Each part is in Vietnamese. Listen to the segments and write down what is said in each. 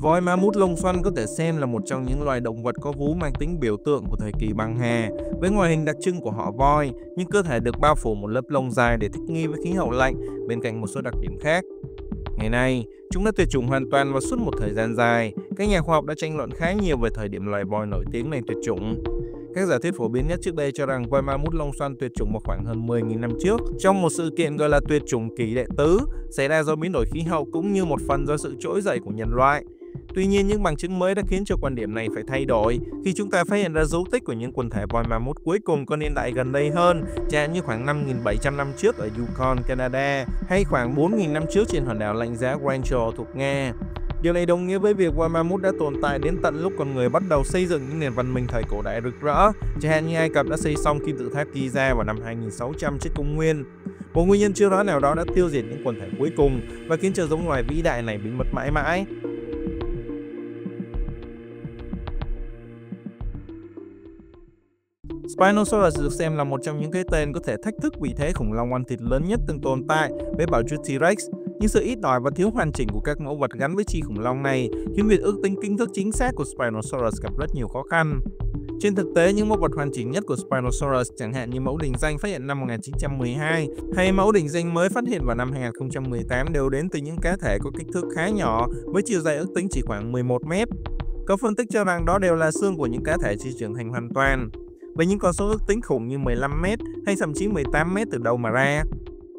Voi ma mút lông xoăn có thể xem là một trong những loài động vật có vú mang tính biểu tượng của thời kỳ băng hà. Với ngoại hình đặc trưng của họ voi, nhưng cơ thể được bao phủ một lớp lông dài để thích nghi với khí hậu lạnh bên cạnh một số đặc điểm khác. Ngày nay, chúng đã tuyệt chủng hoàn toàn và suốt một thời gian dài. Các nhà khoa học đã tranh luận khá nhiều về thời điểm loài voi nổi tiếng này tuyệt chủng. Các giả thuyết phổ biến nhất trước đây cho rằng voi ma mút lông xoăn tuyệt chủng vào khoảng hơn 10.000 năm trước trong một sự kiện gọi là tuyệt chủng kỷ đệ tứ, xảy ra do biến đổi khí hậu cũng như một phần do sự trỗi dậy của nhân loại. Tuy nhiên, những bằng chứng mới đã khiến cho quan điểm này phải thay đổi khi chúng ta phát hiện ra dấu tích của những quần thể voi mammoth cuối cùng có niên đại gần đây hơn, chẳng như khoảng 5.700 năm trước ở Yukon, Canada, hay khoảng 4.000 năm trước trên hòn đảo lạnh giá Wrangel thuộc Nga. Điều này đồng nghĩa với việc voi mammoth đã tồn tại đến tận lúc con người bắt đầu xây dựng những nền văn minh thời cổ đại rực rỡ, chẳng hạn như Ai Cập đã xây xong kim tự tháp Giza vào năm 2600 trước công nguyên. Một nguyên nhân chưa rõ nào đó đã tiêu diệt những quần thể cuối cùng và khiến cho giống loài vĩ đại này bị mất mãi mãi. Spinosaurus được xem là một trong những cái tên có thể thách thức vị thế khủng long ăn thịt lớn nhất từng tồn tại với bảo chúa T-Rex. Nhưng sự ít ỏi và thiếu hoàn chỉnh của các mẫu vật gắn với chi khủng long này khiến việc ước tính kích thước chính xác của Spinosaurus gặp rất nhiều khó khăn. Trên thực tế, những mẫu vật hoàn chỉnh nhất của Spinosaurus, chẳng hạn như mẫu đỉnh danh phát hiện năm 1912 hay mẫu đỉnh danh mới phát hiện vào năm 2018 đều đến từ những cá thể có kích thước khá nhỏ với chiều dài ước tính chỉ khoảng 11 mét. Các phân tích cho rằng đó đều là xương của những cá thể chưa trưởng thành hoàn toàn với những con số ước tính khủng như 15m hay thậm chí 18m từ đâu mà ra.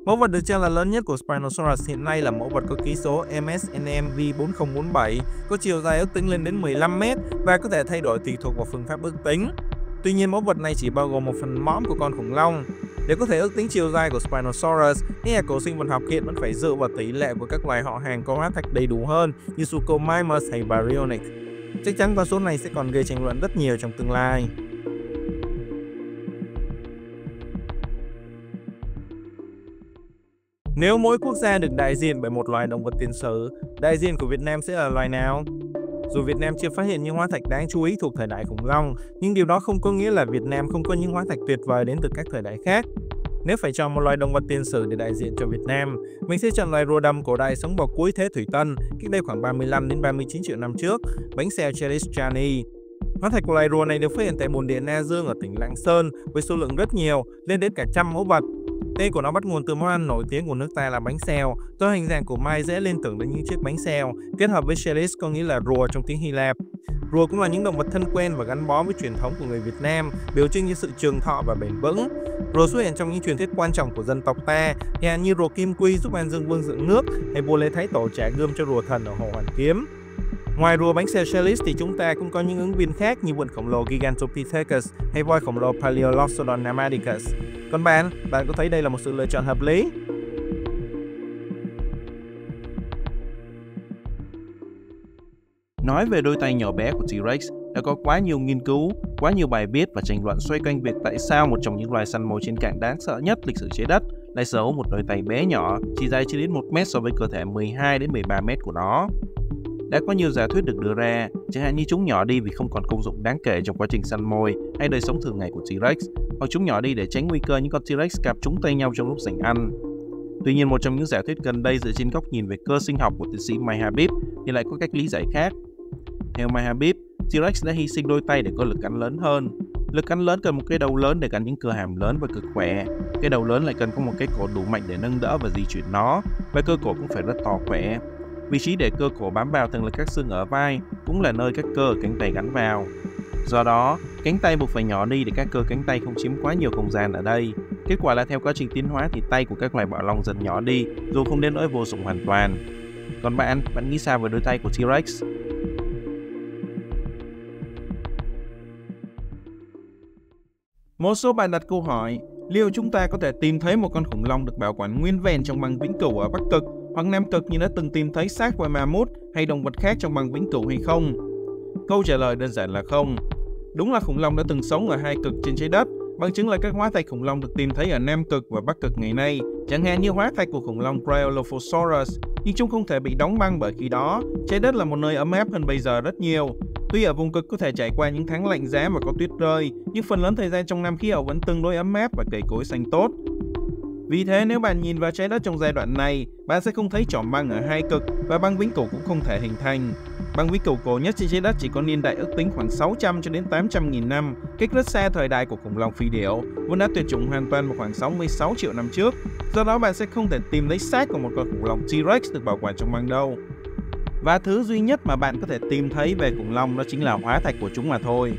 Mẫu vật được cho là lớn nhất của Spinosaurus hiện nay là mẫu vật có ký số MSNM V4047, có chiều dài ước tính lên đến 15m và có thể thay đổi tùy thuộc vào phương pháp ước tính. Tuy nhiên, mẫu vật này chỉ bao gồm một phần mõm của con khủng long. Để có thể ước tính chiều dài của Spinosaurus, các nhà cổ sinh vật học hiện vẫn phải dựa vào tỷ lệ của các loài họ hàng có hóa thạch đầy đủ hơn như Suchomimus hay Baryonyx. Chắc chắn con số này sẽ còn gây tranh luận rất nhiều trong tương lai. Nếu mỗi quốc gia được đại diện bởi một loài động vật tiền sử, đại diện của Việt Nam sẽ là loài nào? Dù Việt Nam chưa phát hiện những hóa thạch đáng chú ý thuộc thời đại khủng long, nhưng điều đó không có nghĩa là Việt Nam không có những hóa thạch tuyệt vời đến từ các thời đại khác. Nếu phải chọn một loài động vật tiền sử để đại diện cho Việt Nam, mình sẽ chọn loài rùa đầm cổ đại sống vào cuối thế thủy tân, cách đây khoảng 35 đến 39 triệu năm trước, bánh xe Chelischani. Hóa thạch của loài rùa này được phát hiện tại bồn địa Na Dương ở tỉnh Lạng Sơn với số lượng rất nhiều, lên đến cả trăm mẫu vật. Tên của nó bắt nguồn từ món ăn nổi tiếng của nước ta là bánh xèo, do hình dạng của mai dễ liên tưởng đến những chiếc bánh xèo, kết hợp với Chelis có nghĩa là rùa trong tiếng Hy Lạp. Rùa cũng là những động vật thân quen và gắn bó với truyền thống của người Việt Nam, biểu trưng như sự trường thọ và bền vững. Rùa xuất hiện trong những truyền thuyết quan trọng của dân tộc ta, như rùa Kim Quy giúp An Dương Vương dựng nước, hay vua Lê Thái Tổ trả gươm cho rùa thần ở Hồ Hoàn Kiếm. Ngoài rùa bánh xe Shellis thì chúng ta cũng có những ứng viên khác như quần khổng lồ Gigantopithecus hay voi khổng lồ Paleoloxodon namadicus. Còn bạn, bạn có thấy đây là một sự lựa chọn hợp lý? Nói về đôi tay nhỏ bé của T-Rex, đã có quá nhiều nghiên cứu, quá nhiều bài viết và tranh luận xoay quanh việc tại sao một trong những loài săn mồi trên cạn đáng sợ nhất lịch sử trái đất lại sở hữu một đôi tay bé nhỏ, chỉ dài chưa đến 1 mét so với cơ thể 12 đến 13 mét của nó. Đã có nhiều giả thuyết được đưa ra, chẳng hạn như chúng nhỏ đi vì không còn công dụng đáng kể trong quá trình săn mồi hay đời sống thường ngày của T-Rex, hoặc chúng nhỏ đi để tránh nguy cơ những con T-Rex cạp chúng tay nhau trong lúc giành ăn. Tuy nhiên, một trong những giả thuyết gần đây dựa trên góc nhìn về cơ sinh học của tiến sĩ Mai Habib thì lại có cách lý giải khác. Theo Mai Habib, T-Rex đã hy sinh đôi tay để có lực cắn lớn hơn. Lực cắn lớn cần một cái đầu lớn để cắn những cơ hàm lớn và cực khỏe. Cái đầu lớn lại cần có một cái cổ đủ mạnh để nâng đỡ và di chuyển nó, và cơ cổ cũng phải rất to khỏe. Vị trí để cơ cổ bám vào thường là các xương ở vai, cũng là nơi các cơ ở cánh tay gắn vào. Do đó, cánh tay buộc phải nhỏ đi để các cơ cánh tay không chiếm quá nhiều không gian ở đây. Kết quả là theo quá trình tiến hóa thì tay của các loài bạo long dần nhỏ đi, dù không đến nỗi vô dụng hoàn toàn. Còn bạn, bạn nghĩ sao về đôi tay của T-Rex? Một số bạn đặt câu hỏi, liệu chúng ta có thể tìm thấy một con khủng long được bảo quản nguyên vẹn trong băng vĩnh cửu ở Bắc Cực hoặc Nam Cực như đã từng tìm thấy xác của mút hay động vật khác trong băng vĩnh cửu hay không? Câu trả lời đơn giản là không. Đúng là khủng long đã từng sống ở hai cực trên trái đất, bằng chứng là các hóa thạch khủng long được tìm thấy ở Nam Cực và Bắc Cực ngày nay, chẳng hạn như hóa thạch của khủng long Cryolophosaurus, nhưng chúng không thể bị đóng băng bởi khi đó, trái đất là một nơi ấm áp hơn bây giờ rất nhiều. Tuy ở vùng cực có thể trải qua những tháng lạnh giá và có tuyết rơi, nhưng phần lớn thời gian trong năm khí hậu vẫn tương đối ấm áp và cây cối xanh tốt. Vì thế nếu bạn nhìn vào trái đất trong giai đoạn này, bạn sẽ không thấy trỏm băng ở hai cực và băng vĩnh cửu cũng không thể hình thành. Băng vĩnh cửu cổ nhất trên trái đất chỉ có niên đại ước tính khoảng 600 cho đến 800 nghìn năm, cách rất xa thời đại của khủng long phi điểu, vốn đã tuyệt chủng hoàn toàn vào khoảng 66 triệu năm trước. Do đó bạn sẽ không thể tìm thấy xác của một con khủng long T-Rex được bảo quản trong băng đâu. Và thứ duy nhất mà bạn có thể tìm thấy về khủng long đó chính là hóa thạch của chúng mà thôi.